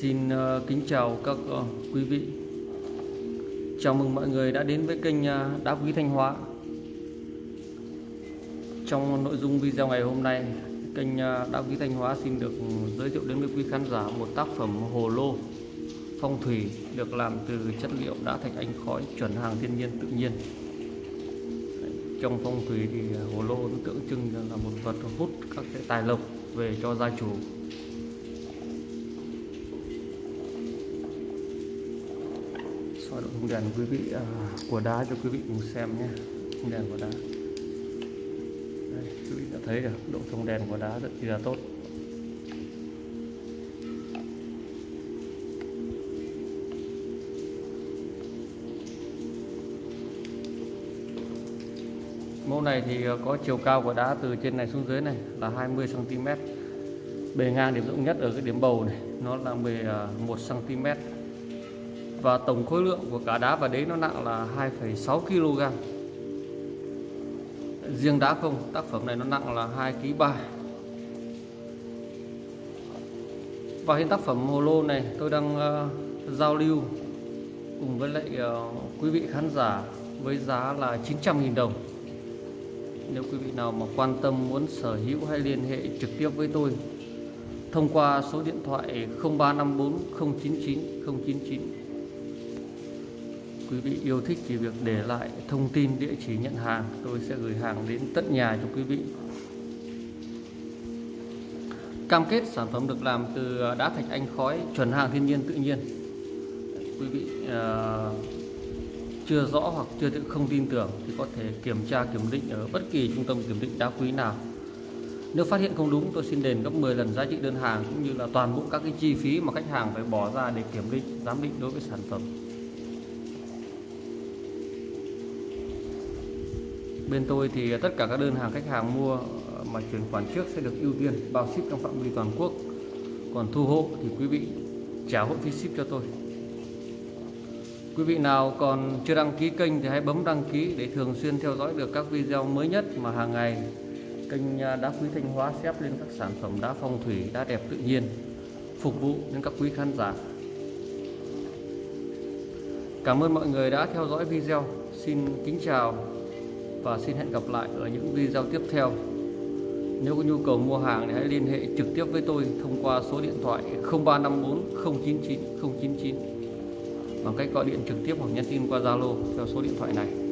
Xin ờ, kính chào các ờ, quý vị. Chào mừng mọi người đã đến với kênh ờ, Đá Quý Thanh Hóa. Trong nội dung video ngày hôm nay, Kênh Đá Quý Thanh Hóa xin được giới thiệu đến với quý khán giả một tác phẩm hồ lô, phong thủy, được làm từ chất liệu đá thạch anh khói chuẩn hàng thiên nhiên tự nhiên. Trong phong thủy thì hồ lô nó tượng trưng là một vật hút các cái tài lộc về cho gia chủ. Soi độ thông đèn quý vị à, của đá cho quý vị cùng xem nhé. Thông đèn của đá. Đây, quý vị đã thấy được độ thông đèn của đá rất là tốt. Mẫu này thì à, có chiều cao của đá từ trên này xuống dưới này là 20 cm bề ngang điểm rộng nhất ở cái điểm bầu này nó là 11 cm à, và tổng khối lượng của cả đá và đế nó nặng là 2,6 kg riêng đá không tác phẩm này nó nặng là 2 kg 3 và hiện tác phẩm hồ lô này tôi đang uh, giao lưu cùng với lại uh, quý vị khán giả với giá là 900.000 đồng. Nếu quý vị nào mà quan tâm muốn sở hữu hay liên hệ trực tiếp với tôi thông qua số điện thoại 0354 099 099 quý vị yêu thích thì việc để lại thông tin địa chỉ nhận hàng tôi sẽ gửi hàng đến tận nhà cho quý vị. Cam kết sản phẩm được làm từ à, đá thạch anh khói chuẩn hàng thiên nhiên tự nhiên. Quý vị uh, chưa rõ hoặc chưa không tin tưởng thì có thể kiểm tra kiểm định ở bất kỳ trung tâm kiểm định đá quý nào. Nếu phát hiện không đúng tôi xin đền gấp 10 lần giá trị đơn hàng cũng như là toàn bộ các cái chi phí mà khách hàng phải bỏ ra để kiểm định giám định đối với sản phẩm. Bên tôi thì tất cả các đơn hàng khách hàng mua ờ, mà chuyển khoản trước sẽ được ưu tiên, bao ship trong phạm vi toàn quốc. Còn thu hộ thì quý vị trả hộ phí ship cho tôi. Quý vị nào còn chưa đăng ký kênh thì hãy bấm đăng ký để thường xuyên theo dõi được các video mới nhất mà hàng ngày kênh à, đá quý Thanh Hóa xếp lên các sản phẩm đá phong thủy, đá đẹp tự nhiên, phục vụ đến các quý khán giả. Cảm ơn mọi người đã theo dõi video. Xin kính chào và xin hẹn gặp lại ở những video tiếp theo. Nếu có nhu cầu mua hàng thì hãy liên hệ trực tiếp với tôi thông qua số điện thoại 0354 099 099 bằng cách gọi điện trực tiếp hoặc nhắn tin qua Zalo theo số điện thoại này.